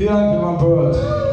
Vielen Dank, lieber Bird.